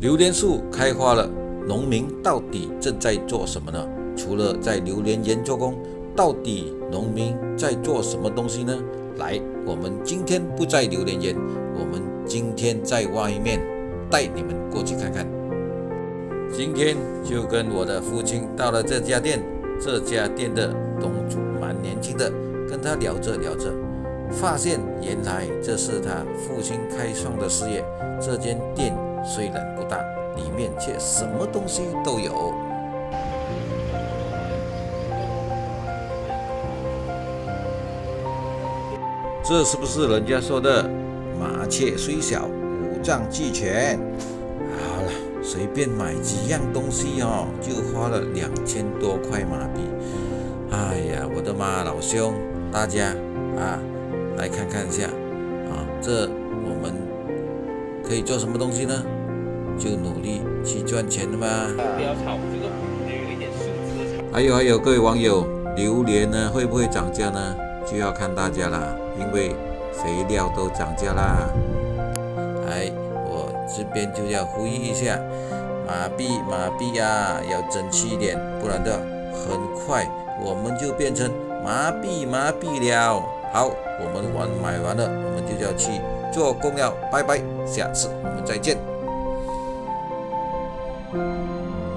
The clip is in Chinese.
榴莲树开花了，农民到底正在做什么呢？除了在榴莲园做工，到底农民在做什么东西呢？来，我们今天不在榴莲园，我们今天在外面带你们过去看看。今天就跟我的父亲到了这家店，这家店的东主蛮年轻的，跟他聊着聊着，发现原来这是他父亲开创的事业。这间店虽然不大，里面却什么东西都有。这是不是人家说的“麻雀虽小，五脏俱全”？好了，随便买几样东西哦，就花了两千多块马币。哎呀，我的妈，老兄，大家啊，来看看一下啊，这我们可以做什么东西呢？就努力去赚钱的嘛。不要炒这个，有一点素质。还有还有，各位网友，榴莲呢会不会涨价呢？就要看大家啦，因为肥料都涨价啦。哎，我这边就要呼吁一下，马币马币呀，要争气一点，不然的很快我们就变成麻痹麻痹了。好，我们玩买完了，我们就要去做工了，拜拜，下次我们再见。Thank you.